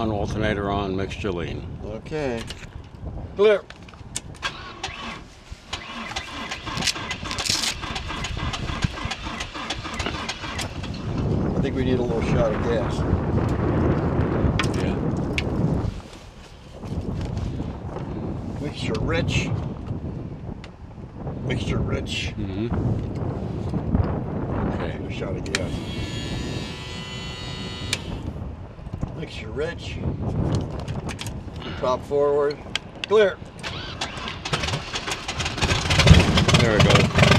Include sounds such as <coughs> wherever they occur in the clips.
On alternator on, mixture lean. Okay. Clear. I think we need a little shot of gas. Yeah. Mixture rich. Mixture rich. Mm-hmm. Okay. A shot of gas. Makes you rich. Top forward. Clear. There we go.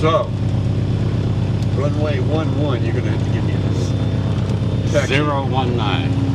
so <coughs> so, runway 1-1, you're going to have to give me this. Zero one nine.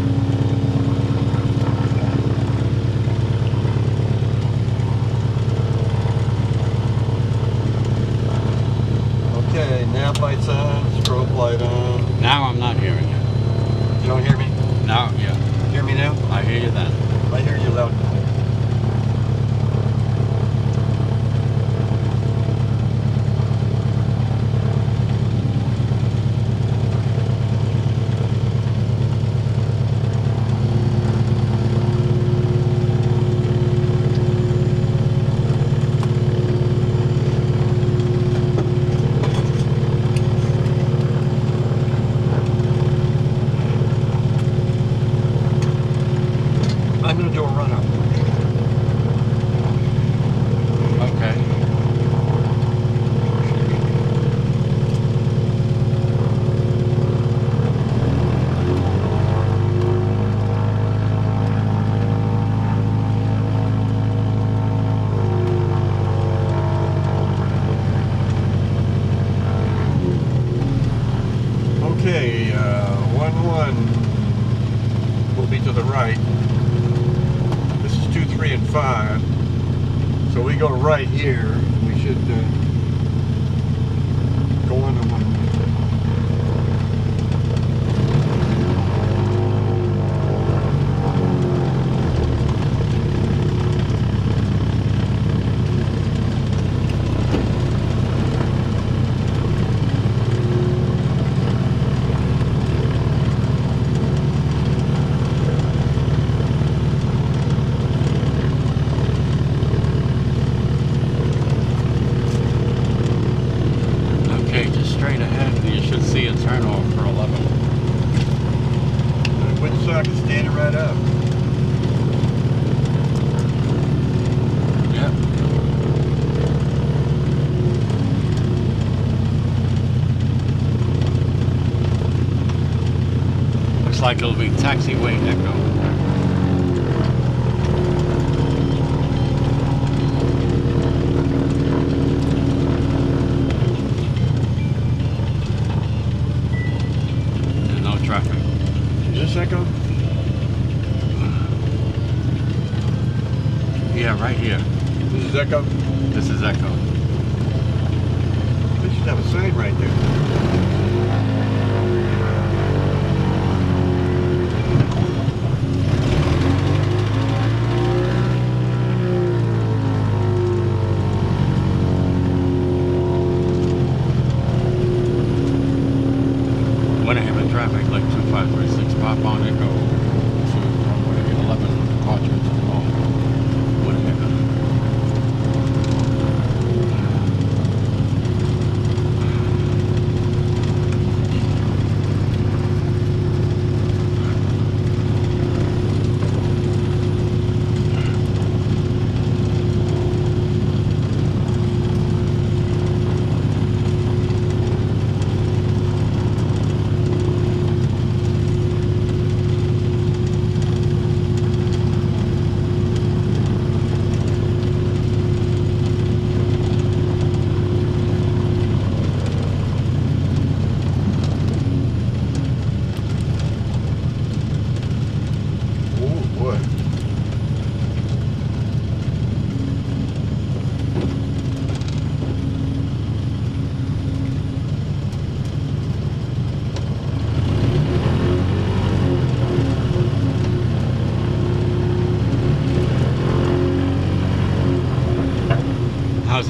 taxiway echo.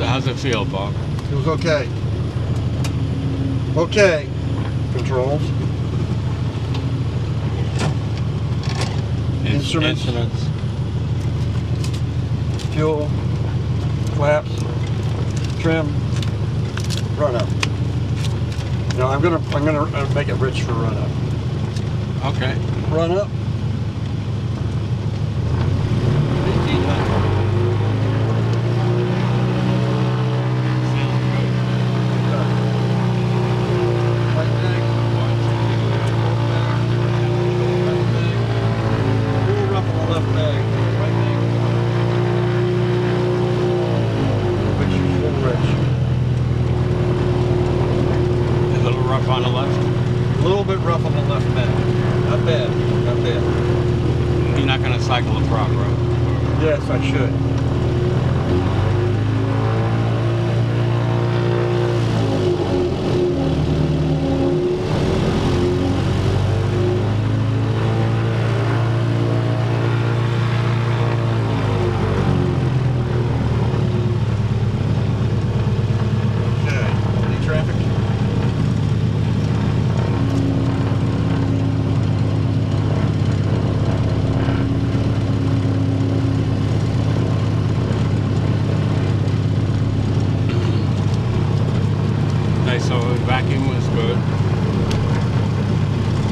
How's it, feel, Bob? It was okay. Okay. Controls. In- Instruments. Instruments. Fuel. Flaps. Trim. Run up. No, I'm gonna I'm gonna uh, make it rich for run up. Okay. Run up. 1800. Right leg. Right leg. Little rough on the left leg. Right leg. Which is full rich. A little rough on the left. A little bit rough on the left leg. Not bad. Not bad. You're not gonna cycle a prop road. Yes, I should. Okay, any traffic? Okay, so the vacuum was good.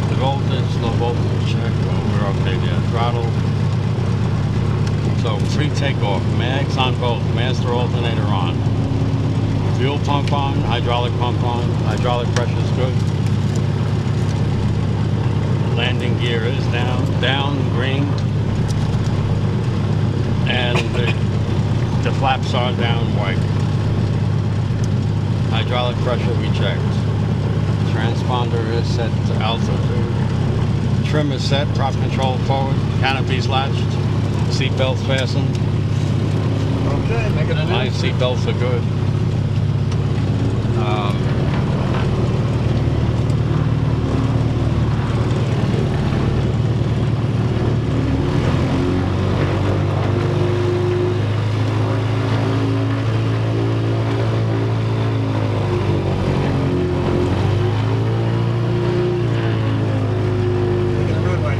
The voltage, low voltage check, oh, we're okay there. Throttle. So free takeoff, mags on both, master alternator on. Fuel pump on, hydraulic pump on, hydraulic pressure is good. Landing gear is down, down, green. And the, the flaps are down, white. Hydraulic pressure we checked. Transponder is set to altitude. Trim is set, prop control forward, canopies latched, seat belts fastened. Okay, make belts are good. Um, Make it a roadway.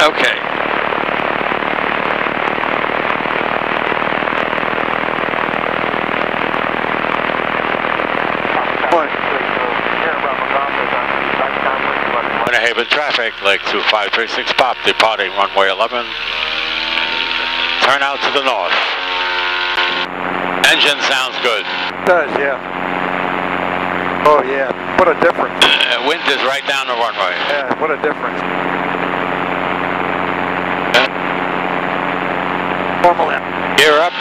okay. Winter Haven traffic, Lake 2536 Pop, departing runway 11. Turn out to the north. Engine sounds good. Does, yeah. Oh, yeah. What a difference. Uh, wind is right down the runway. Yeah, what a difference. Normal. Gear up,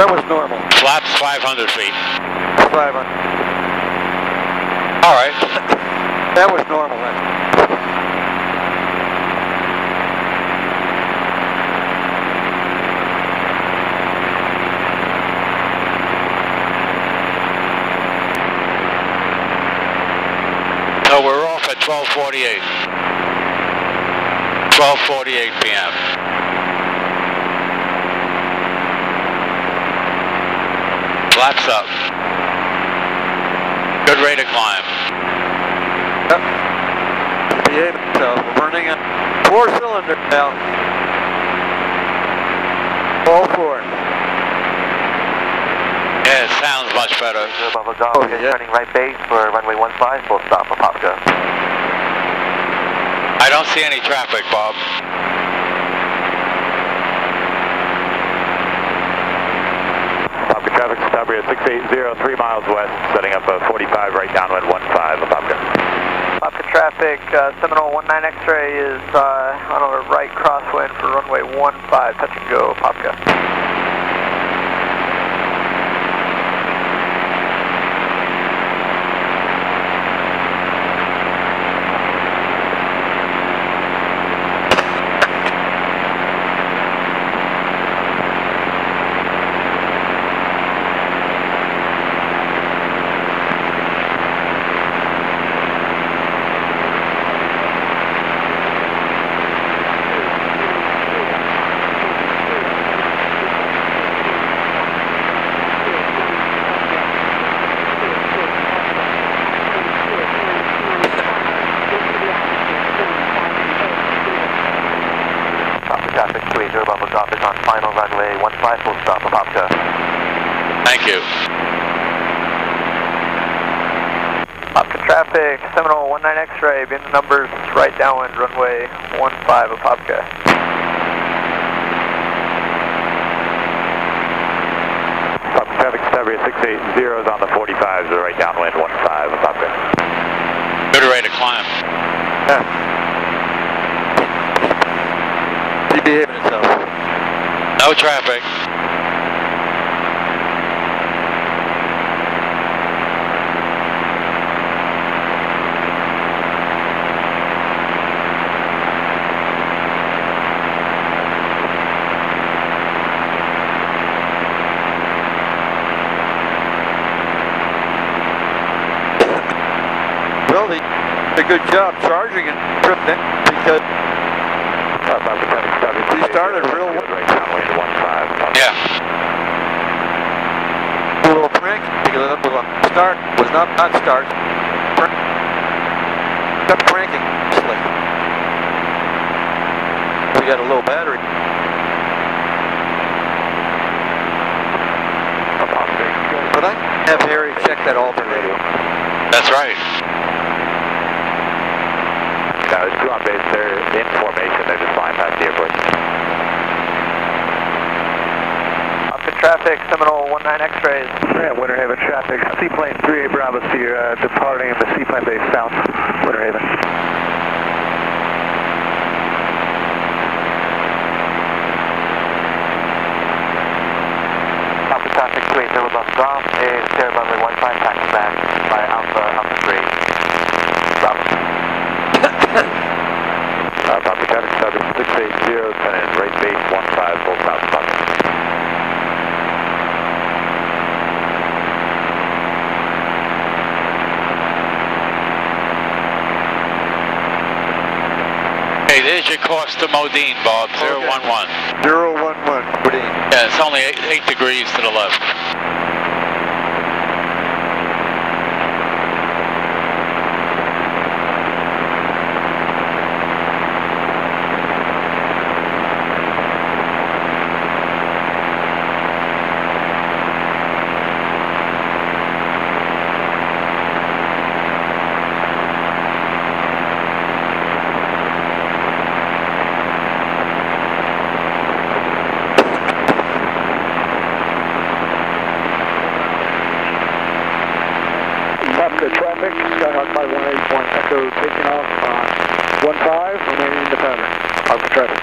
That was normal. flaps 500 feet. Five on. All right. <laughs> That was normal then. So we're off at 1248. 1248 p.m. Flaps up. Good rate of climb. Yep. Behave itself. We're burning it. Four cylinders now. All four. Yeah, it sounds much better. Bravo Golf, Oh, yeah. turning right base for runway 15, full stop for Popka. I don't see any traffic, Bob. Popka traffic, Citabria 680, 3 miles west, setting up a 45 right downwind 15, Popka. Popka traffic, uh, Seminole 19 X-ray is uh, on our right crosswind for runway 15, touch and go, Popka. 7019 X-ray, being the numbers right downwind, runway 15 Apopka. traffic Citabria 680 is on the 45, so right downwind 15, about there. Good rate of climb. Yeah. He behaving himself. No traffic. A good job charging and tripped it because Apopka traffic, Citabria He started 680, real- Right 15, Apopka. Yeah. a little prank because it was on start was not not start. Kept pranking. We got a low battery. But I have Harry check that alternator. That's right. No, there's two on base. They're in formation. They're just flying past the airport. Apopka traffic, Seminole 19 X-rays. Yeah, Winter Haven traffic. Seaplane 3A Bravo to your uh, departing the seaplane base south, Winter Haven. Apopka traffic, 280 Lubbock Golf, is clear runway 15, taxi back by Alpha, Alpha 3. Bravo. Uh, Apopka traffic, Citabria 680, turn in right base 15, full stop, Apopka. Hey, there's your course to Modin, Bob. 011. Zero one one. What Yeah, it's only eight, eight degrees to the left. Apopka traffic, Skyhawk 5181 Echo taking off on 15, remaining in the pattern. Apopka traffic.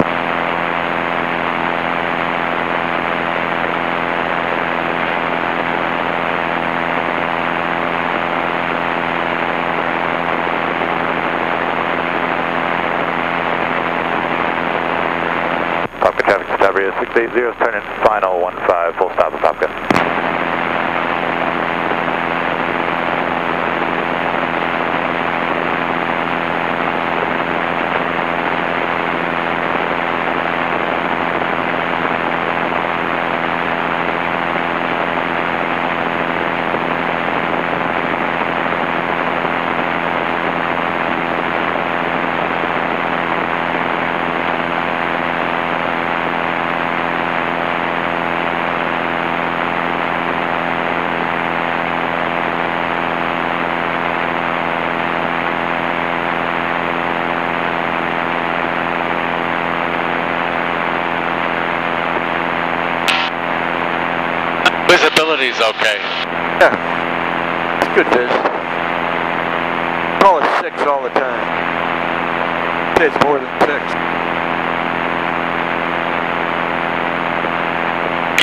Apopka traffic, 680, turn in final 15, full stop, Apopka. Visibility's okay. Yeah. It's good fish. Call it six all the time. It's more than six.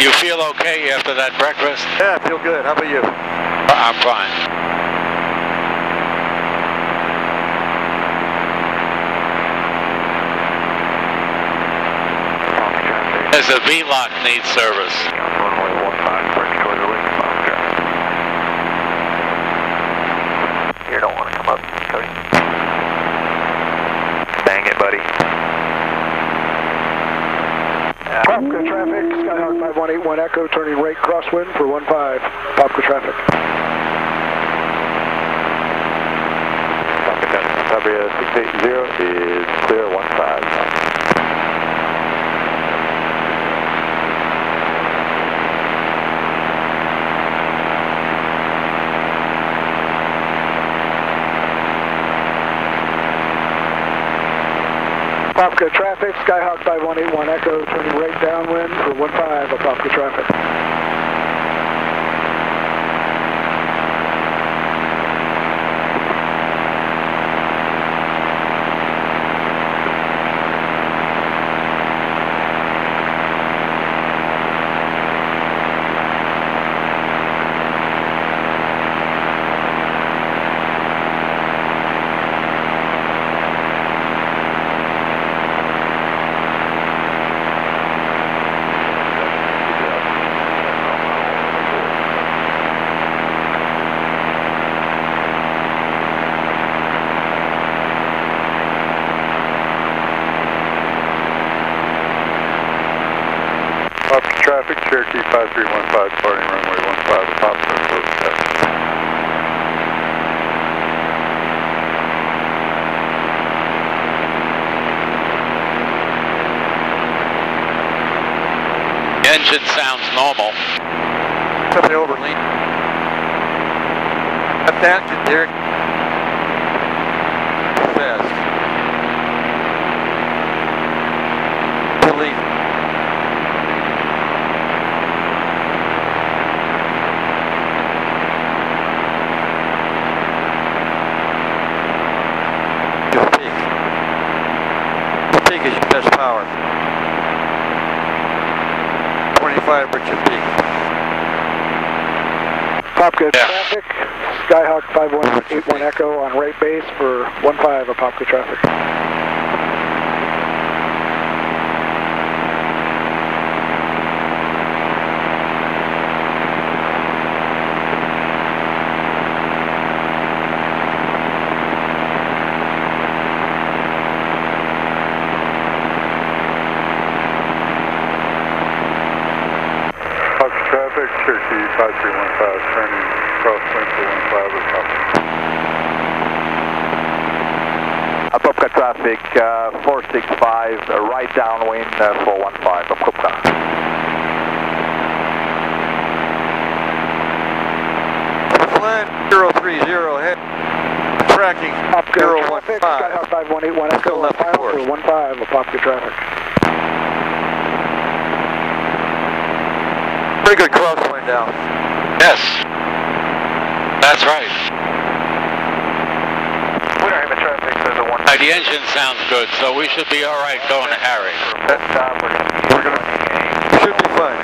You feel okay after that breakfast? Yeah, I feel good. How about you? Uh, I'm fine. Oh, There's a V-lock needs service. 181 Echo turning right crosswind for 15. Popka traffic. Popka traffic. Copy 680 is clear 15. Skyhawk 5181 Echo, turning right downwind for 15 the traffic. Apopka traffic, Cherokee 5315, departing runway 15, Apopka, close test. Engine sounds normal. Company over, lean. Left engine, Derek. Fast. Delete. Your peak. Your peak is your best power. 25 Richard Peak. Apopka Yeah. traffic, Skyhawk 5181 Echo on right base for 15 Apopka traffic. Traffic, Cherokee 5315, turning crosswind for 15, Apopka. Apopka traffic, uh, 465, uh, right downwind uh, for 15 Apopka. Flynn, 030, head. Tracking, Apopka 015. Skyhawk 5181 Echo Still on left of final course. for 15 Apopka traffic. Pretty good crosswind down. Yes. That's right. Winter Haven traffic to the engine sounds good, so we should be all right going to Harry. We're gonna, should be fine.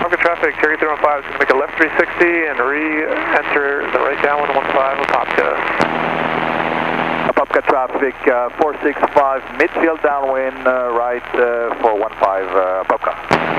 Apopka traffic, Cherokee 315 going to make a left 360 and re-enter the right downwind 15 Apopka. Apopka traffic, uh, 465, midfield downwind, uh, right uh, for 15 uh, Apopka.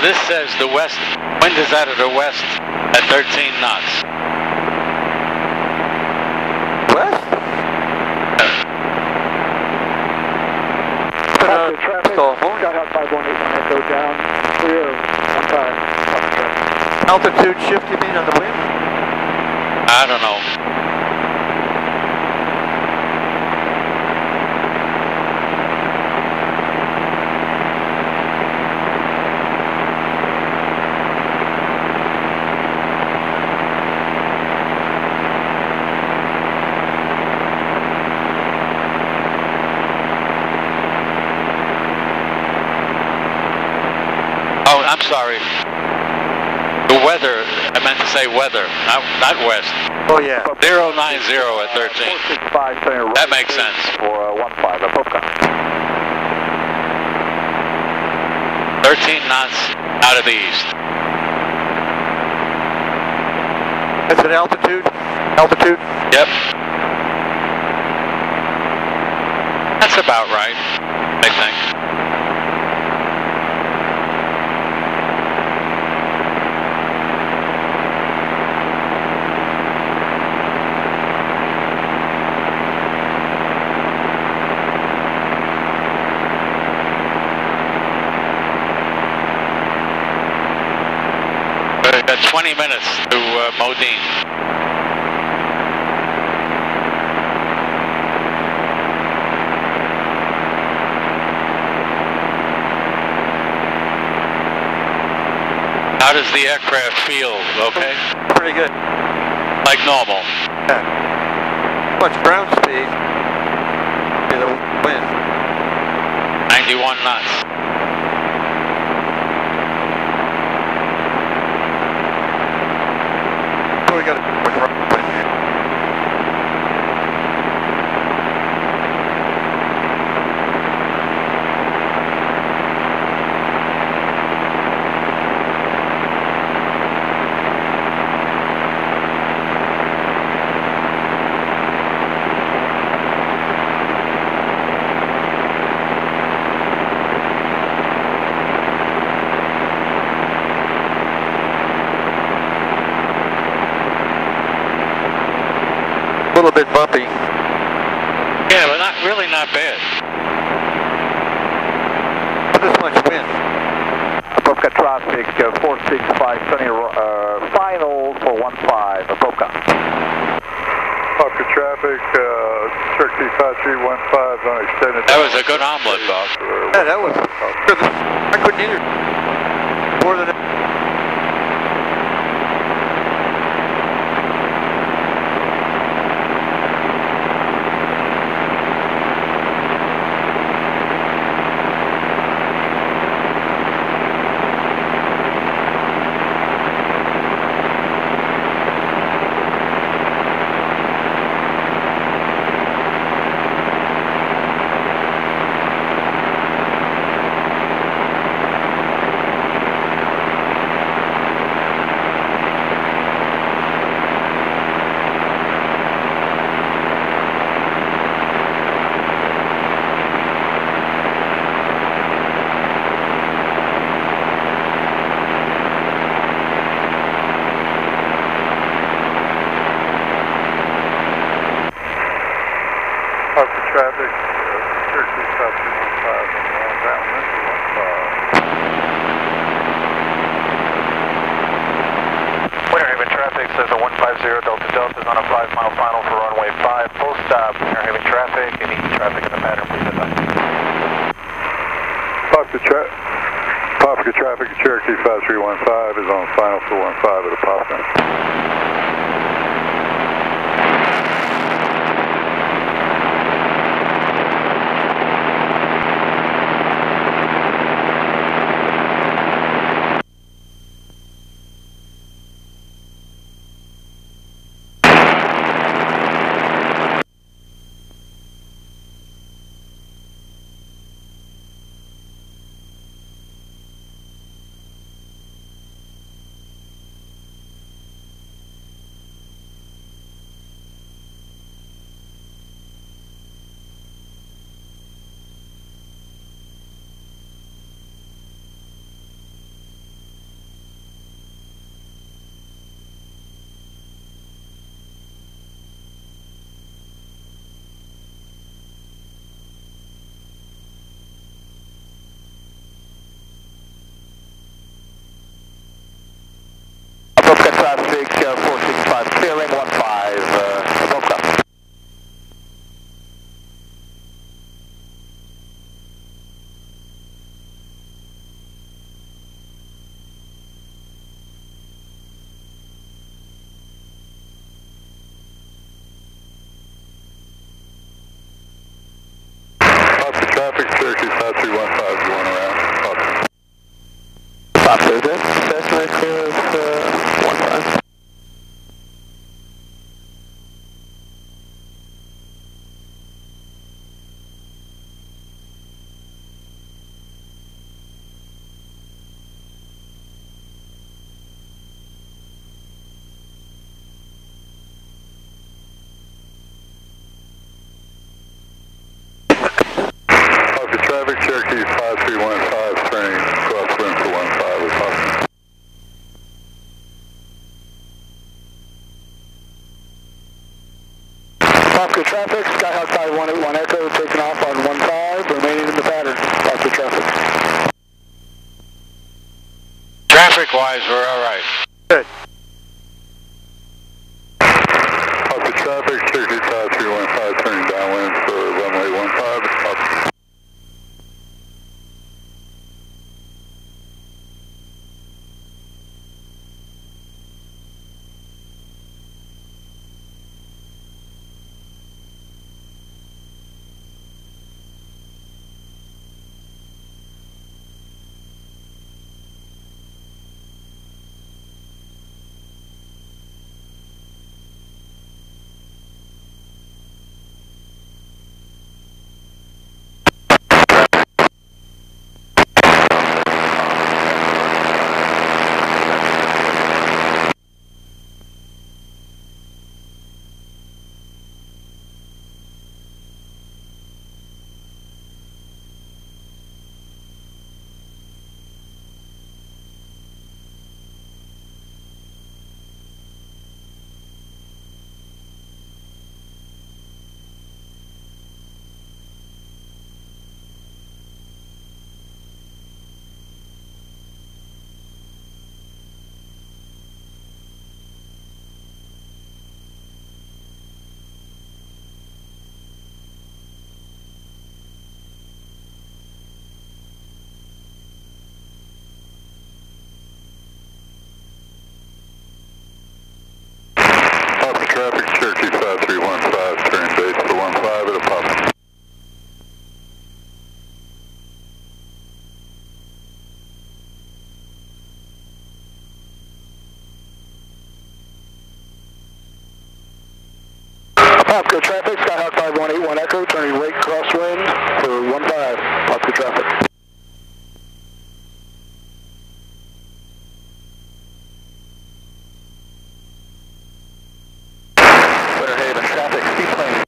So this says the west, wind is out of the west at 13 knots. West? Apopka traffic, so- Skyhawk 5181 Echo down, clear, 15 Apopka traffic. Altitude shift, you mean, on the wind? I don't know. Oh, I'm sorry. The weather, I meant to say weather, not, not west. Oh, yeah. 090 at 13. 465, turning That makes sense. For uh, 15 Apopka. 13 knots out of the east. That's an altitude? Altitude? Yep. That's about right, I think. We've got 20 minutes to uh, Modin. How does the aircraft feel? Okay? Pretty good. Like normal. Yeah. Much ground speed. In the wind. 91 knots. So we got a little bit bumpy. Yeah, but not really not bad. Not this much wind. Apopka traffic, uh, 465, turning uh, final for 15, Apopka. Apopka traffic, uh, Cherokee 5315 on extended. That was a good omelet, Bob. Yeah, that was. I couldn't either. More than. 315 is on final 415 at Apopka. Traffic, uh, 465, clearing 15, uh, Apopka. Apopka traffic, Cherokee 5315 going around. Apopka. Stop, is it? Foxtrot traffic, Skyhawk 5181 Echo taking off on 15, remaining in the pattern, Foxtrot traffic. Traffic-wise, we're all right. 5315 turning base for 15 at a pop. Popco traffic, Skyhawk 5181 Echo, turning right crosswind for 15, Popco traffic. Winter Haven traffic, seaplane,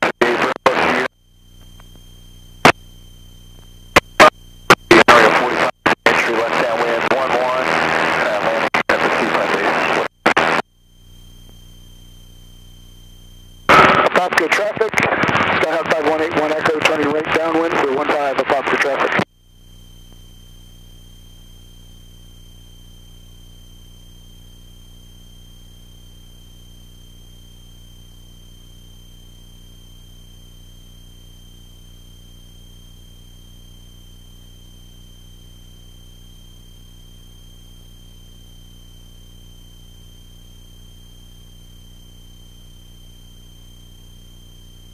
Area 45, entry west downwind, 11, uh, landing at the seaplane base. Popco traffic, Skyhawk 5181 Echo, turning right downwind for 15 of Popco traffic.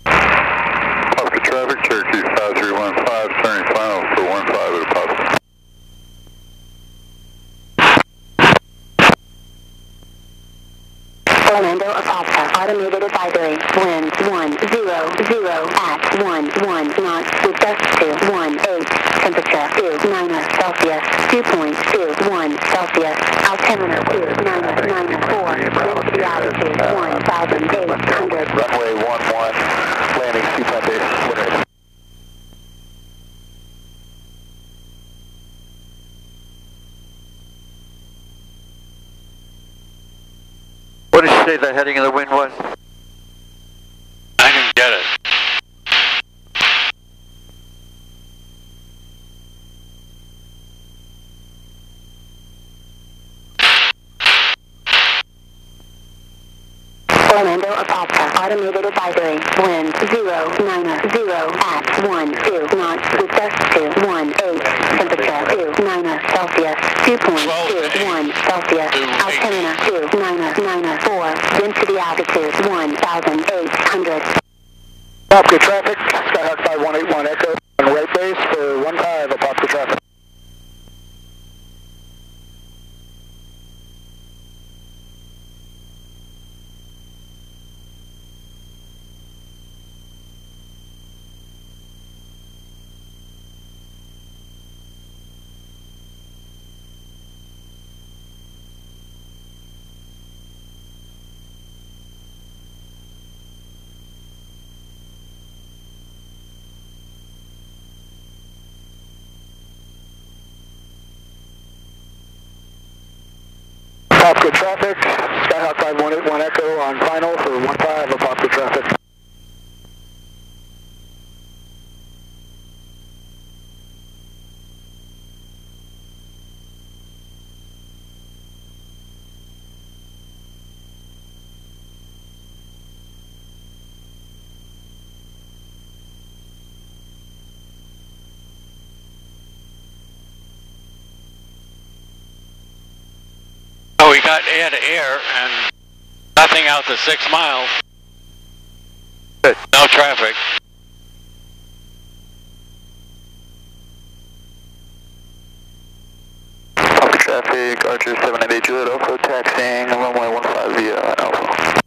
Off the traffic, Cherokee 5315 turning final for 15 at a pop. Orlando Apopka, automated advisory, winds 1, 0, 0, at 1, 1 knots, with gust to 1, 8, temperature 2, 9 Celsius, 2.2, 1 Celsius, altimeter 2, 9, 9, 4, density altitude 1,800. Runway 11, landing seaplane base, Winter Haven. What did you say the heading of the wind was? I didn't get it. Orlando Apopka, automated advisory, wind 0, 9, 0, at 1, 2 knots, with gust to 1, 8, temperature 2, 9 Celsius, 2.2, 1 Celsius, altimeter 2, 9, 9, 4, density altitude 1,800. Popka traffic, Skyhawk 5181 Echo, on right base for 15 of Popka traffic. Popka traffic, Skyhawk 5181 Echo on final for 15 of Popka traffic. Got air to air and nothing out to six miles. Good. No traffic. Copy traffic, Archer 798 Juliet Alpha, taxiing runway 15 via Alpha.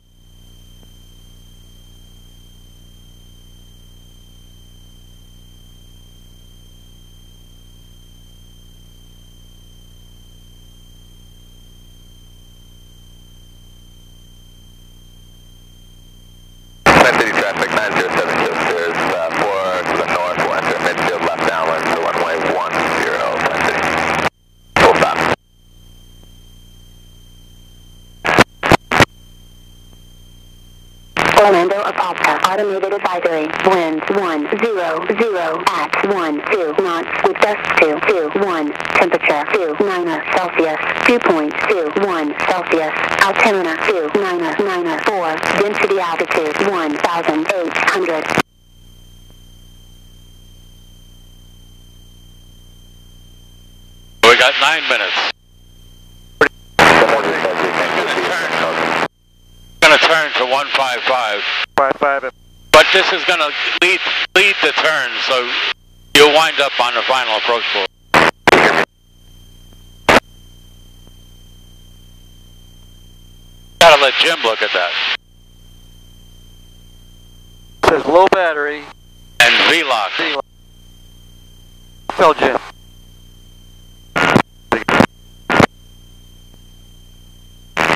Met City traffic 9072 clears uh, 4 to the north, we'll enter midfield left downwind to runway 10, Met City. Full stop. Orlando Apopka. Automated advisory. Winds 1, 0, 0 at 1, 2 knots with gusts 2, 2, 1. Temperature 2, 9 uh, Celsius. Dew point 2, 1 Celsius. Altimeter 2, 9, uh, 9, uh, 4. Density altitude 1,800. We got nine minutes. Gonna turn to 155. Five five. But this is gonna lead lead the turn, so you'll wind up on the final approach board. Gotta let Jim look at that. Says low battery. And V-lock. Tell Jim.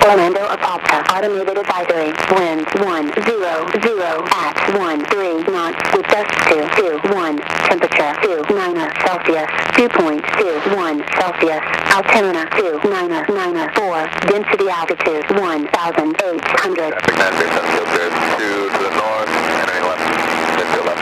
Orlando Apopka Automated Advisory. Wind 100 at one three knots with dust 221 Temperature two nine Celsius 2.21 Celsius. Altimeter 2994 Density altitude 1,800 Traffic 9 Basin, good. 2 to the north, entering left,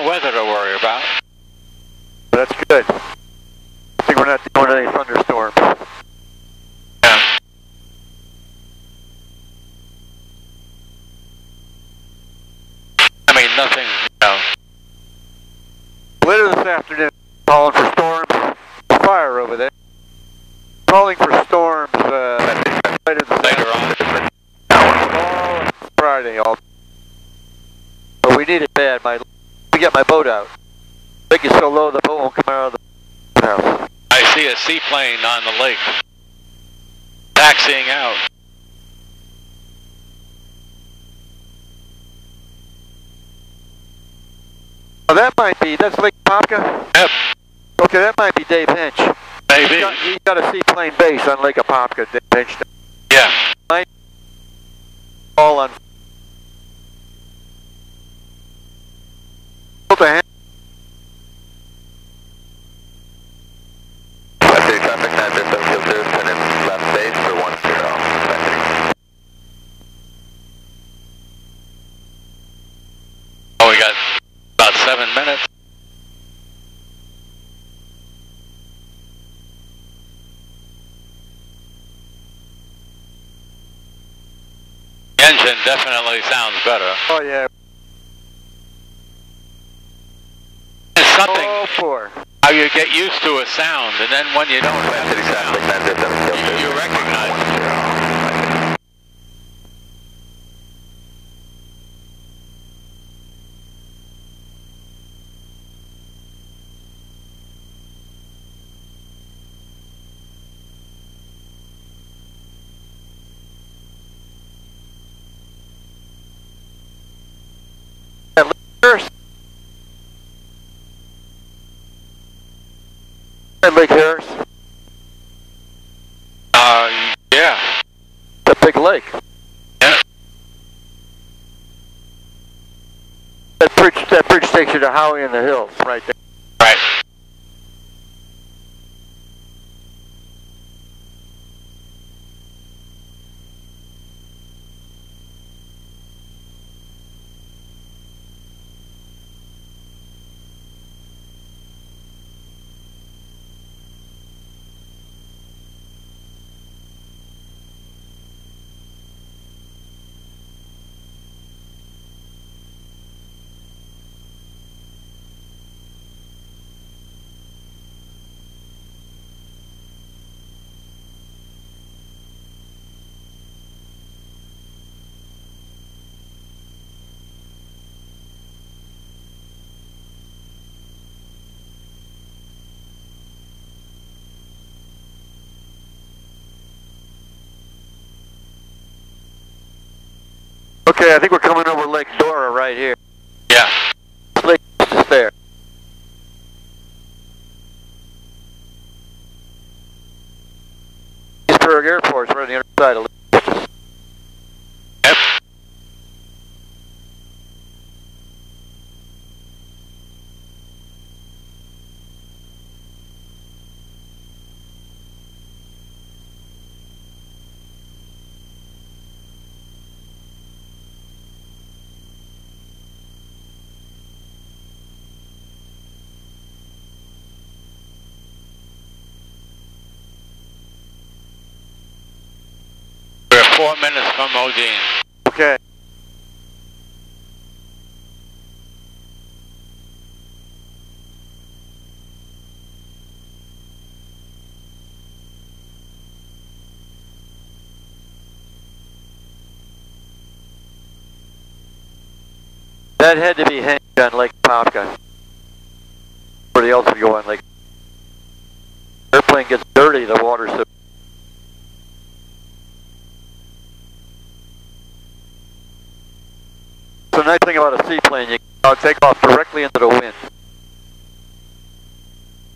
no weather to worry about. That's good. I think we're not doing any thunderstorms. Yeah. I mean, nothing, you know. Later this afternoon, calling for storms. Fire over there. Calling for storms uh, later this Later on. Tomorrow and Friday. All. But we need it bad. My, we get my boat out. Lake is so low, the boat won't come out of the house. I see a seaplane on the lake. Taxiing out. Oh, that might be. That's Lake Apopka. Yep, Okay, that might be Dave Hinch. maybe. He's got, he's got a seaplane base on Lake Apopka. Dave Hinch. Yeah. All on. Built a hand- Met City traffic 9072 clears, turn in left base for 10, Met City. Oh, we got about seven minutes. The engine Oh, definitely sounds better. Oh yeah. It's something Oh four. How you get used to a sound, and then when you don't have traffic sound, you, you recognize it. Harris. Hey, Lake Harris. Uh, yeah. It's a big lake. Yeah. That bridge, that bridge takes you to Howey-in-the-Hills, right there. Okay, I think we're coming over Lake Dora right here. Yeah. Lake is there. Pittsburgh Airport's right on the other side of Lake. Four minutes from Modin. Okay. That had to be hanged on Lake Popka. Where else we go on Lake. Airplane gets dirty, the water's so So the nice thing about a seaplane, you can uh, take off directly into the wind.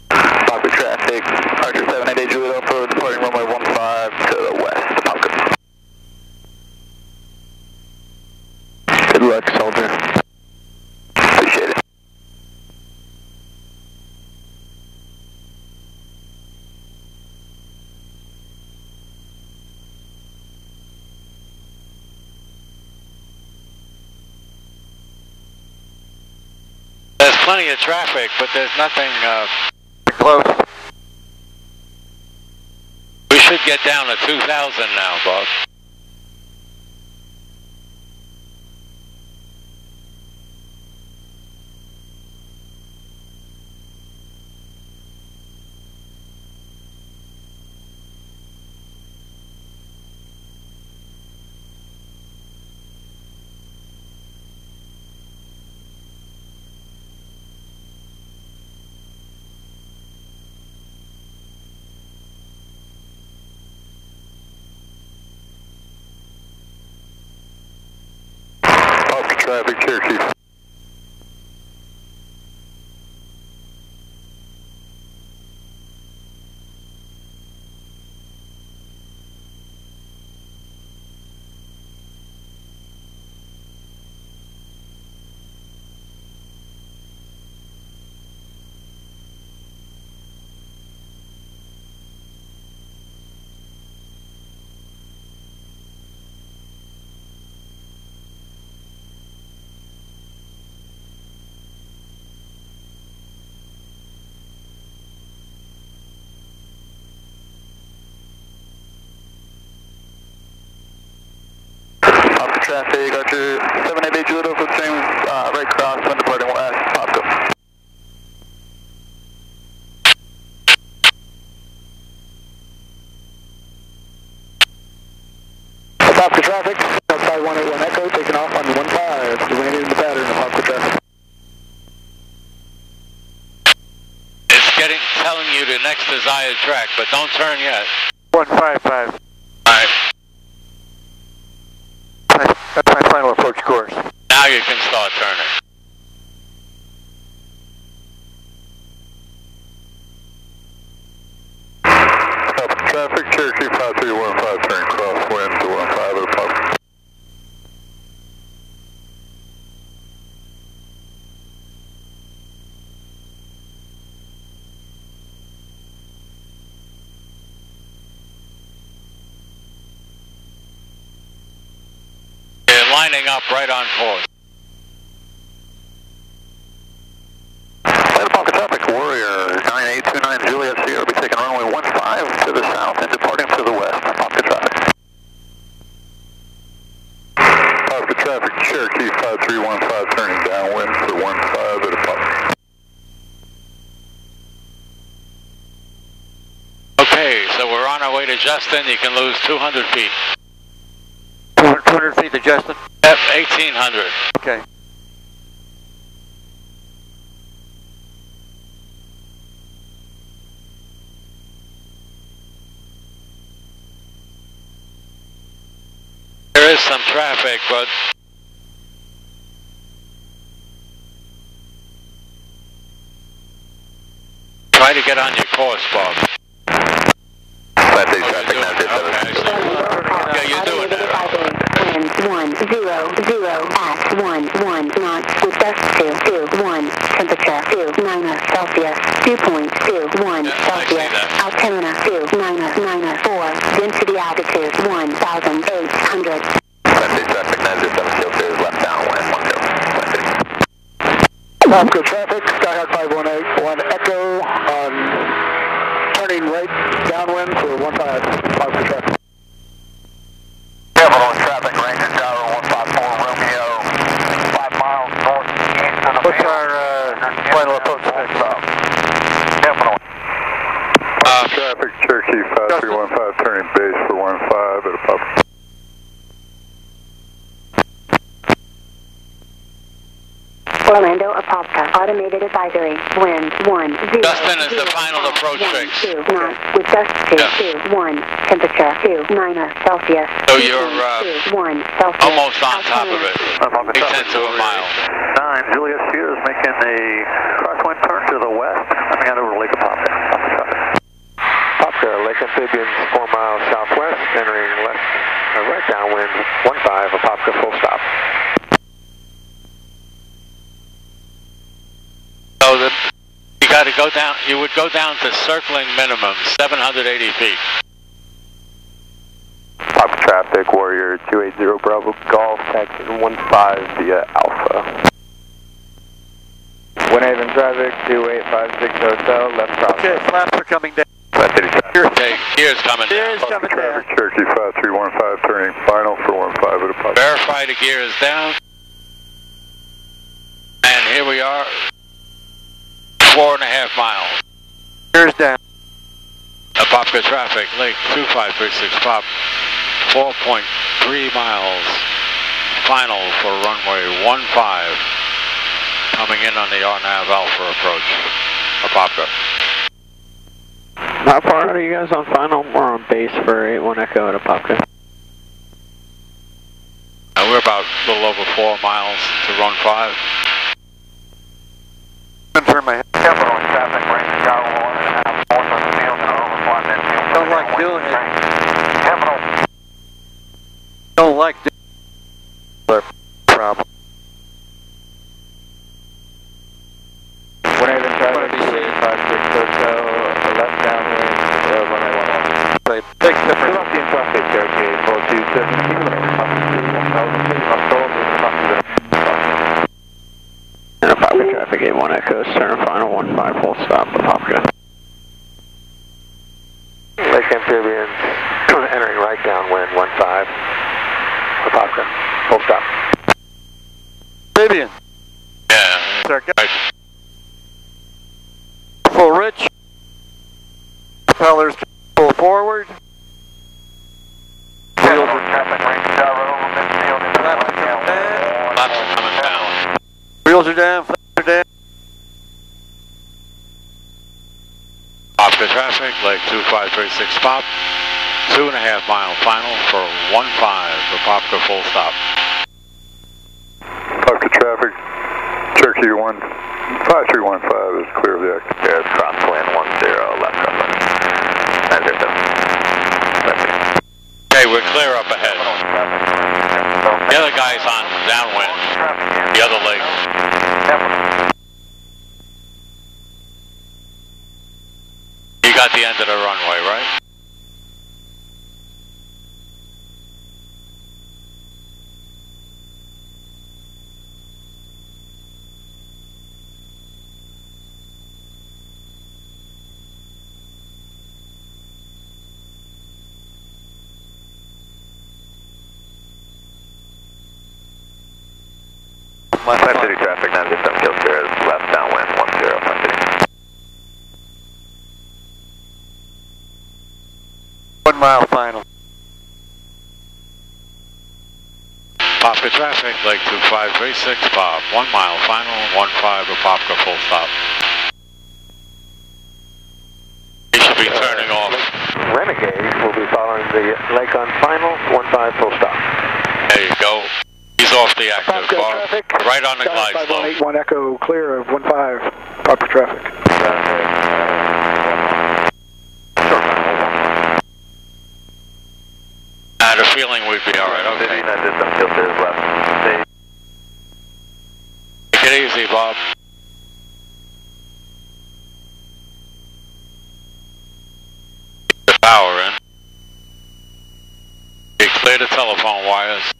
Papa traffic, Archer 788 Juliet Alpha, departing runway 15 to the west, Papa. Good luck, soldier. Appreciate it. There's plenty of traffic, but there's nothing, uh, Close. we should get down to 2,000 now, boss. Traffic, Cherokee traffic, Archer 788 Juliet Alpha, same, uh, right cross, wind departing west. Stop the traffic, outside 181 Echo, taking off on 15, you landed in the pattern of Papa traffic. It's getting, telling you the next desired track, but don't turn yet. 155. Alright, That's my final approach course. now you can start turning. Papa traffic, Cherokee 5315, turning crosswind to 15 at the Papa. You're lining up right on course. Monica Warrior 9829 Juliet Sierra, will be taking runway 15 to the south and departing to the west, Monica traffic. Papa traffic, Cherokee 5315, turning downwind to 15 at Papa. Okay, so we're on our way to Justin. You can lose 200 feet. 200 feet to Justin? Yep, 1800. Okay. There is some traffic, but try to get on your course, Bob. Flat traffic, okay advisory. One zero zero at one one knots with gust two two one. Temperature two minus Celsius. Dew point two one Celsius. Altimeter two minus minus four. Density altitude one thousand eight hundred. 530 traffic, 907, kill clear is left downwind, 10. 530. Traffic, Skyhawk 518, 1 Echo, on turning right downwind for 15, Popka traffic. Capital traffic, Ranger Tower 154 Romeo, 5 miles northeast of the What's our uh, final approach next stop? Capital. Uh, Traffic, Cherokee 5315, turning base for 15 at. Orlando Apopka. Automated advisory. Wind one zero. Dustin is the final at approach one, fix. Two knots with gust two Yeah. two one. Temperature two 9 Celsius. So you're, uh, two, one Celsius. almost on top of it. Popka Eight tenths of a mile. 9, Julius Hughes making a crosswind turn to the west, coming out over Lake Apopka. Popka, Lake Amphibians, 4 miles southwest, entering left, uh, right downwind, 15, Apopka, full stop. So the, you got to go down. You would go down to circling minimum 780 feet. Popka traffic, Warrior 280 Bravo, Golf, Texas 15 via Alpha. Winter Haven traffic, 2856 Hotel, left cross. Okay, flaps are coming down. 530 traffic. Okay, gears coming Gears down. coming down. Traffic, Cherokee 5315, turning final for 15 at a pop. Verify the gear is down. And here we are. Four and a half miles. Gears down. Apopka traffic, Lake 2536 Pop. 4.3 miles. Final for runway 15. Coming in on the RNAV Alpha approach. Apopka. How far are you guys on final? We're on base for 81 Echo at Apopka. And we're about a little over four miles to run five. Confirm my Capital traffic, Ranger Tower 1 north of the field and overflight that field. Don't like doing it. Capital. Don't like doing problem. Winter Haven traffic, 2856 Hotel, left downwind, uh, 1111. Big difference. Sebastian traffic, Cherokee 4272, And Apopka traffic, 81 Echo, center final, 15 full stop, Apopka. Lake Amphibians, <clears throat> entering right downwind, 15, Apopka, full stop. Vivian. Yeah. Sir, Right. full rich. Propellers pull forward. Capital traffic, Ranger Tower over midfield and Flaps are coming down. Flaps are coming down. Wheels are down, flaps are down. Apopka traffic, Lake 2536 Pop. Two and a half mile final for 15. Apopka full stop. Popka traffic, Cherokee 1, 5315 is clear of the active. There's crosswind 10, left crosswind. 907. Okay, we're clear up ahead. The other guy's on downwind. The other lake. You got the end of the runway, right? My 530 traffic, 907 kill clear is left downwind, 10, 530. One mile final. Apopka traffic, Lake 2536 Bob. One mile final, 15 Apopka full stop. You should be turning off. Renegade will be following the lake on final, 15 full stop. There you go off the active. Bar, traffic, right on the glide slope. One echo clear of one five. Proper traffic. I had a feeling we'd be all right. Okay. Take it easy, Bob. Power in. He cleared the telephone wires.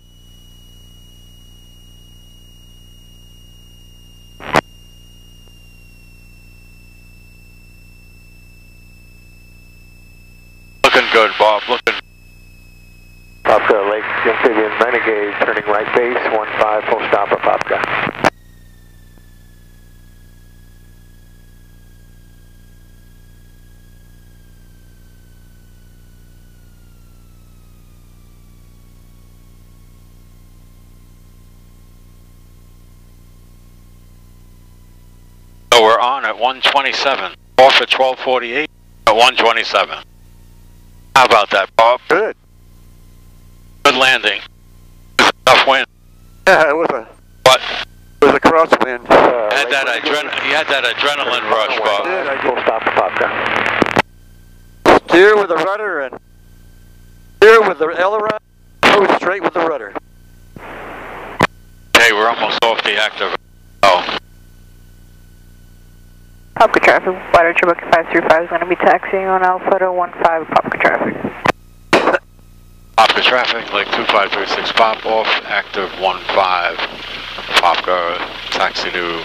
Good, Bob. Looking. Popka Lake Amphibian Renegade turning right base, 15 full stop at Popka. So we're on at 127. Off at 1248 at 127. How about that, Bob? Good. Good landing. Tough wind. Yeah, it was a But it was a crosswind. Uh, had that adren- you had that adrenaline rush, Bob. did, I Full stop at Popka. Steer with the rudder and steer with the aileron. Go straight with the rudder. Hey, we're almost off the active. Oh, Popka traffic, Wider Triple 535 is going to be taxiing on Alpha to 15 Popka traffic. <laughs> Popka traffic, Lake 2536 pop off, active 15. Popka, taxi to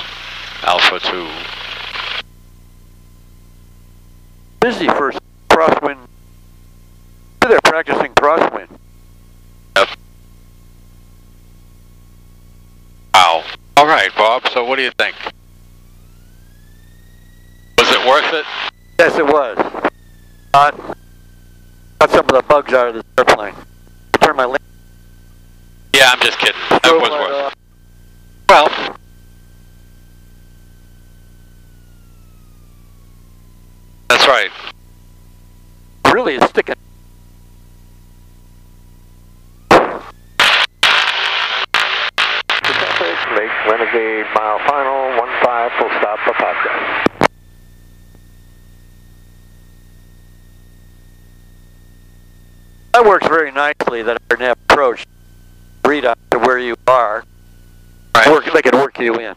Alpha 2. Busy for crosswind. They're practicing crosswind. Wow. All right, Bob, so what do you think? Worth it? Yes, it was. Got, got some of the bugs out of this airplane. Turn my link. Yeah, I'm just kidding. That Drove was worth uh, it. Well, that's right. Really, it's sticking. Traffic, Lake Renegade mile final, 15 full stop at Popka. That works very nicely. That RNAV approach, read out to where you are. Right. Work, they can work you in.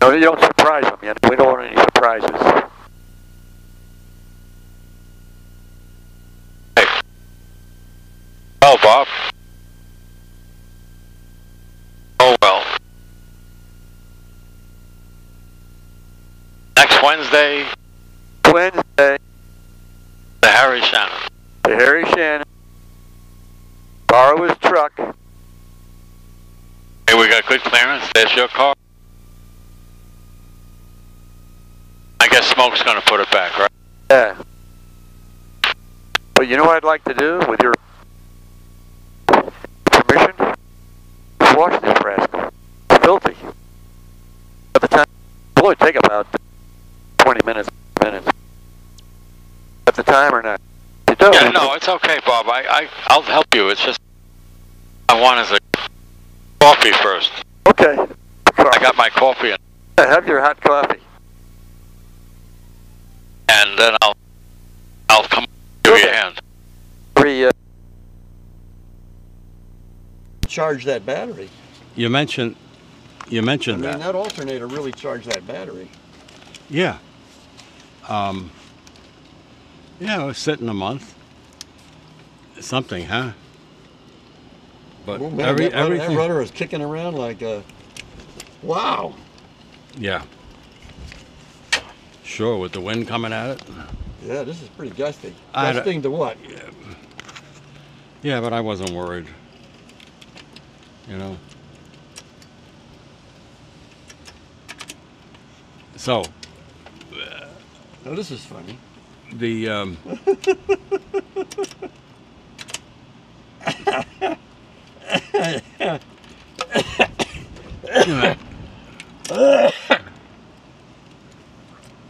No, you don't surprise them yet. We don't want any surprises. Oh, Bob. Oh, well. Next Wednesday, Wednesday, the Harry Shannon. To Shannon. Borrow his truck. Hey, we got good clearance. That's your car. I guess Smoke's gonna put it back, right? Yeah. But you know what I'd like to do with your permission? Wash this rascal. It's filthy. At the time, it'll only take about 20 minutes, minutes. At the time or not? You don't. Yeah, no, it's okay, Bob. I, I, I'll help you. It's just I want is a coffee first. Okay. I got my coffee and, Have your hot coffee. and then I'll, I'll come give you a hand. Re, uh, Charge that battery. You mentioned, you mentioned I mean, that. that alternator really charged that battery. Yeah. Um, yeah, it was sitting a month. Something, huh? But Oh, man, every, that, rudder, that rudder is kicking around like a. Wow. Yeah. Sure, with the wind coming at it. Yeah, this is pretty gusty. I Gusting to what? Yeah, but I wasn't worried. You know. So Oh, this is funny. the um, <laughs>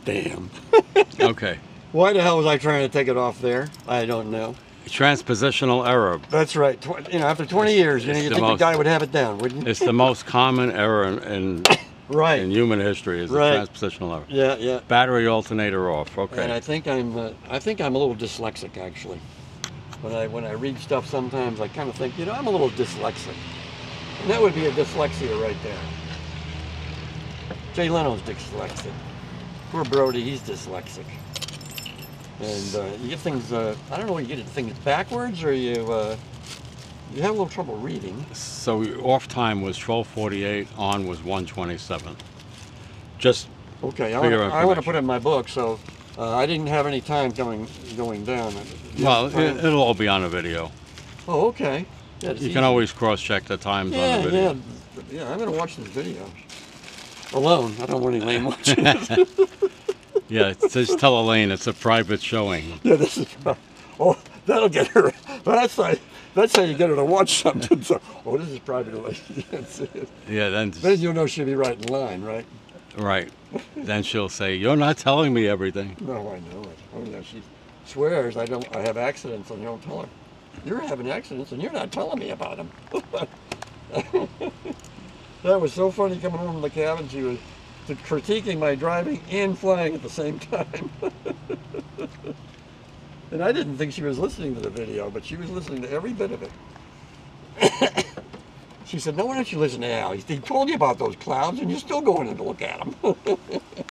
Damn. okay, Why the hell was I trying to take it off there? I don't know. transpositional error. That's right. Tw- you know, after 20 years, you know, it's you think most- the guy would have it down, wouldn't you? It's the most common error in, in, <coughs> Right. in human history is Right. the transpositional error. Yeah, yeah. Battery alternator off. Okay. And I think I'm, uh, I think I'm a little dyslexic actually. When I when I read stuff sometimes I kind of think, you know, I'm a little dyslexic. And that would be a dyslexia right there. Jay Leno's dyslexic. Poor Brody, he's dyslexic. And uh, you get things, uh, I don't know, you get things backwards or you uh, you have a little trouble reading. So off time was 1248, on was 127. Just Okay, I want, to put it in my book, so uh, I didn't have any time going going down. Well, it, it'll all be on a video. oh, okay. Yeah, You easy. can always cross-check the times on the video. yeah, yeah. I'm gonna watch this video alone. I don't want any lane <laughs> watching. <laughs> Yeah, just tell Elaine it's a private showing. <laughs> yeah, this is. Oh, that'll get her. That's how. That's how you get her to watch something. So, oh, this is private. Yeah, then Then you'll know she'll be right in line, right? Right. Then she'll say, "You're not telling me everything." No, I know it. Oh yeah, she swears I don't. I have accidents, and you don't tell her. You're having accidents, and you're not telling me about them. <laughs> that was so funny coming home from the cabin. She was critiquing my driving and flying at the same time. <laughs> and I didn't think she was listening to the video, but she was listening to every bit of it. She said, "No, why don't you listen to Al? He told you about those clouds, and you're still going in to look at them." <laughs>